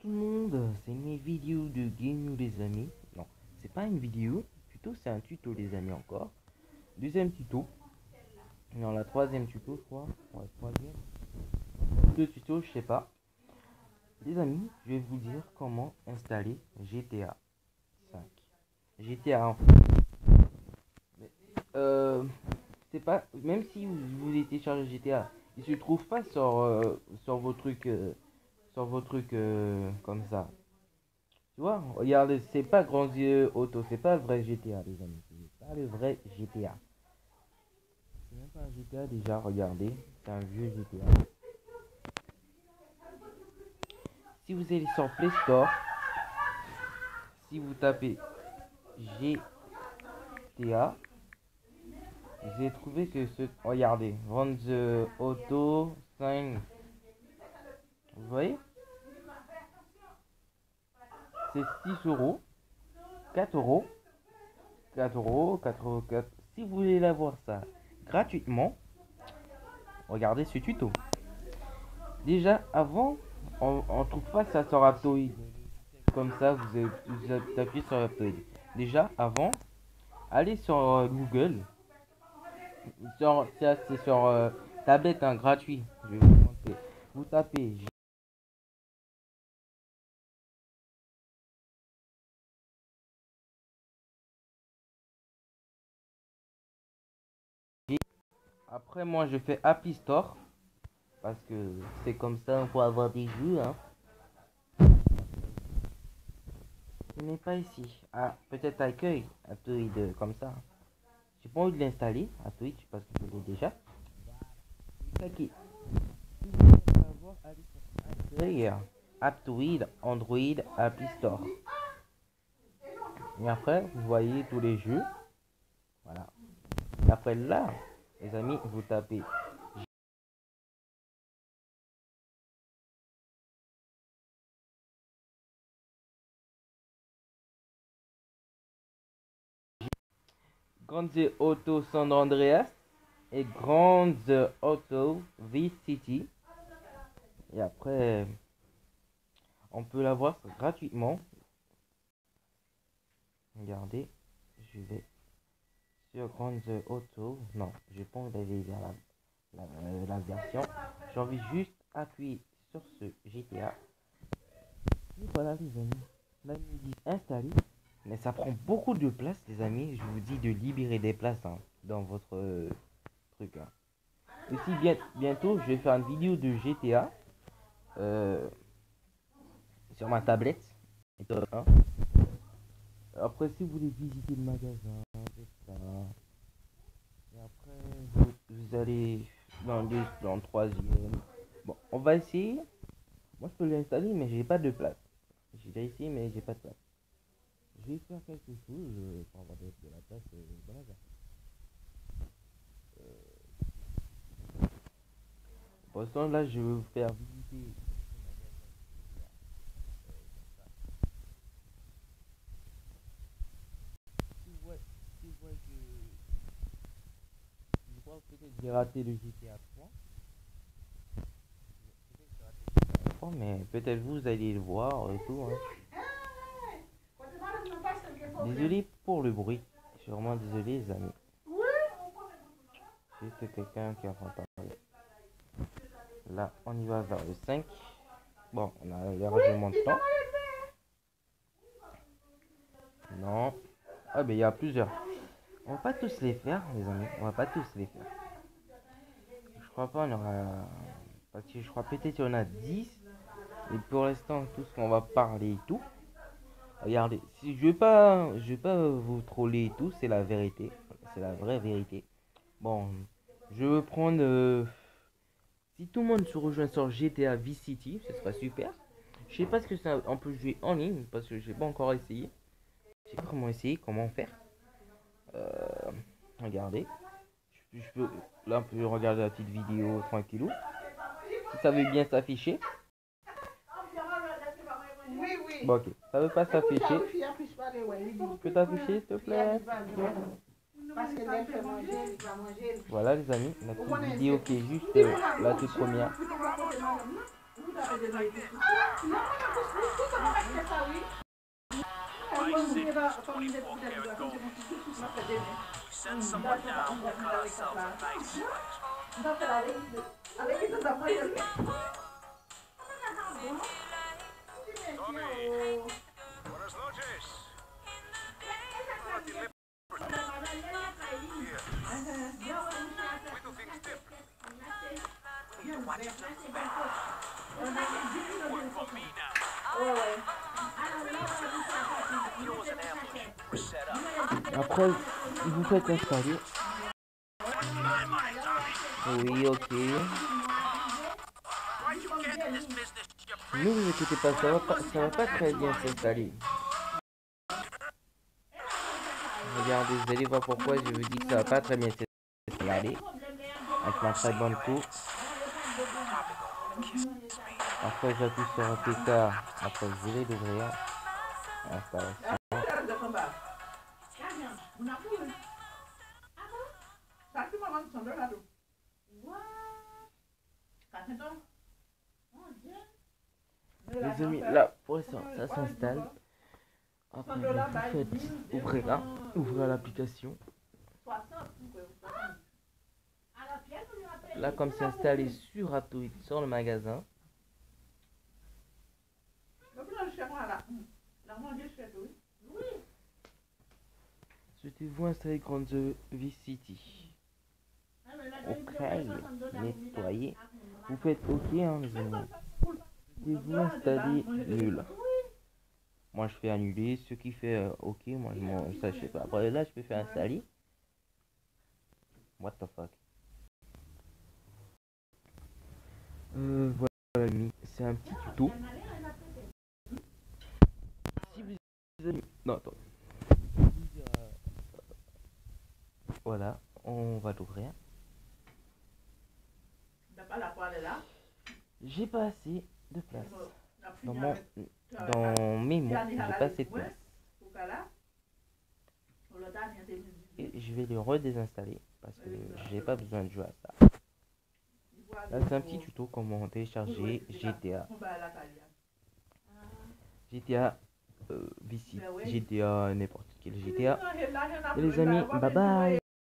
tout le monde, c'est une vidéo de Game les amis. Non, c'est pas une vidéo, plutôt c'est un tuto les amis encore. Deuxième tuto. Non, la troisième tuto je crois. Ouais, troisième. Deux tutos, je sais pas. Les amis, je vais vous dire comment installer GTA 5. GTA en euh, c'est pas même si vous, vous téléchargé GTA, il se trouve pas sur euh, sur vos trucs euh, sur vos trucs euh, comme ça. Tu vois, regardez, c'est pas Grand Yeux Auto, c'est pas le vrai GTA, les amis. C'est pas le vrai GTA. C'est même pas un GTA déjà, regardez, c'est un vieux GTA. Si vous allez sur Play Store, si vous tapez GTA, vous allez trouver que ce. Regardez, Grand Auto 5 vous voyez C'est 6 euros. 4 euros. 4 euros, 4 euros, 4. Si vous voulez l'avoir ça gratuitement, regardez ce tuto. Déjà, avant, on, on trouve pas ça sur Aptoid. Comme ça, vous, vous appuyez sur Aptoid. Déjà, avant, allez sur euh, Google. Sur, c'est sur euh, tablette hein, gratuit. Vous. Vous tapez Après, moi, je fais Happy Store. Parce que c'est comme ça, pour avoir des jeux. Hein. N'est pas ici. Ah, peut-être accueil. à de comme ça. J'ai pas envie de l'installer à Twitch parce que je l'ai déjà. Ok. Aptoid, Android, Happy Store. Et après, vous voyez tous les jeux. Voilà. Et après là, les amis, vous tapez Grande Auto San Andreas et Grande Auto V-City. Et après, on peut l'avoir gratuitement. Regardez, je vais sur Grande Auto. Non, je pense d'aller vers la, la, la, version. J'ai envie juste appuyer sur ce GTA. Voilà les amis. Me disent installer. Mais ça prend beaucoup de place les amis. Je vous dis de libérer des places hein, dans votre euh, truc. Hein. Aussi bien, bientôt je vais faire une vidéo de GTA. Euh, sur ma tablette. Hein. Après si vous voulez visiter le magasin et allez dans le, dans le troisième. Bon, on va essayer. Moi, je peux l'installer, mais j'ai pas de place. J'ai déjà essayé, mais j'ai pas de place. Je vais faire quelque chose euh, pour avoir de, la place euh, la euh... Là, je vais vous faire visiter peut-être j'ai raté le GTA 3. mais peut-être vous allez le voir et tout. Hein. Désolé pour le bruit. Je vraiment désolé, les amis. Juste quelqu'un qui entend parler. Là, on y va vers le 5. Bon, on a largement de temps. Non. Ah, ben il y a plusieurs. On va pas tous les faire, les amis. On va pas tous les faire. Je crois pas, on aura. Parce que je crois peut-être qu'il y en a 10. Et pour l'instant, tout ce qu'on va parler et tout. Regardez, si je vais pas, je vais pas vous troller et tout, c'est la vérité. C'est la vraie vérité. Bon, je veux prendre. Euh, si tout le monde se rejoint sur GTA V-City, ce sera super. Je sais pas ce que ça. On peut jouer en ligne parce que j'ai pas encore essayé. Je sais pas comment essayer, comment faire. Euh, regardez. Je, peux, là, on peut regarder la petite vidéo tranquillou. Si ça veut bien s'afficher. Bon, ok. Ça veut pas s'afficher. Tu peux t'afficher, s'il te plaît Voilà, les amis. La petite vidéo qui est juste euh, la toute première. We'll cut Tommy! Buenas noches! Do to watch it back. Work for me now. You. Après, vous faites installer. Oui, ok. Ne vous inquiétez pas, ça va pas, ça va pas très bien s'installer. Regardez, vous allez voir pourquoi je vous dis que ça va pas très bien s'installer. Avec ma très bonne coupe. Après, j'appuie sur un PK. Après, je vais l'ouvrir. Installation. Les amis, là, pour l'instant, ça s'installe. Après, vous faites ouvrir là, ouvrir l'application. Là, comme c'est installé sur Aptoid, sur le magasin, souhaitez-vous installer Grand The V-City Ok, nettoyer. Vous faites OK, hein, les amis. Souhaitez-vous installer nul Moi, je fais annuler. Ceux qui fait euh, OK, moi, je m'en... Sais pas. Après, là, je peux faire installer. What the fuck? Euh, voilà. C'est un petit tuto. Si vous. Non, attends. Voilà, on va l'ouvrir. J'ai pas assez de place. Dans, mon, dans mes mots, j'ai pas assez de place. Et je vais le redésinstaller parce que j'ai pas besoin de jouer à ça. Là, c'est un petit tuto comment télécharger GTA. GTA euh, City, GTA n'importe quel GTA. Et les amis, bye bye